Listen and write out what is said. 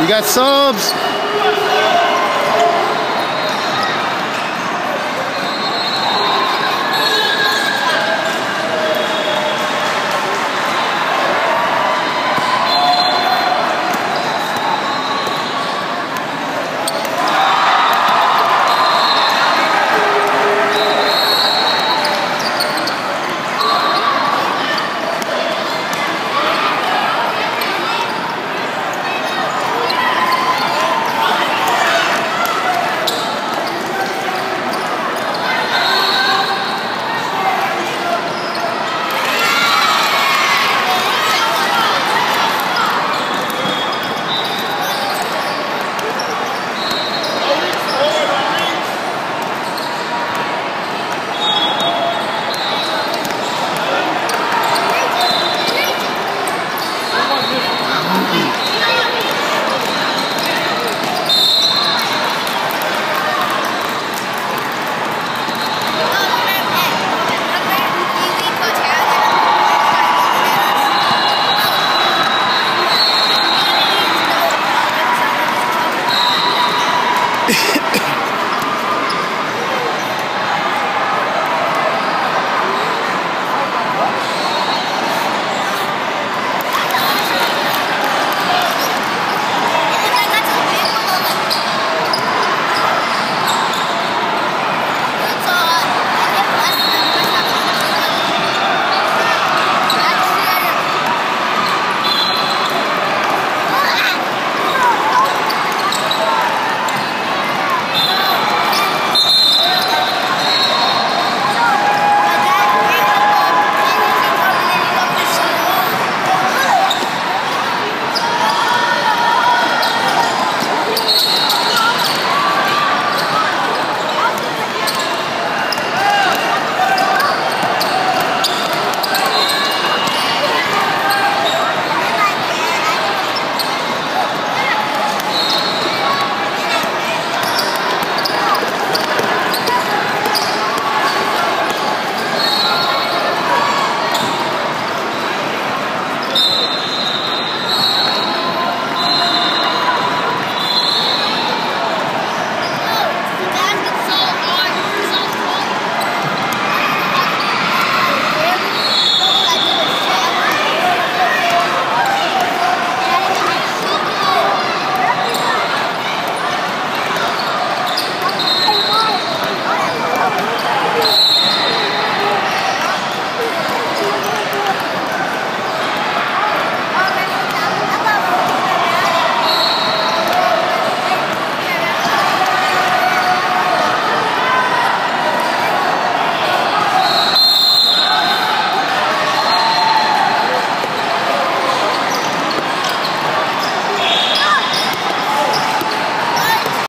You got subs.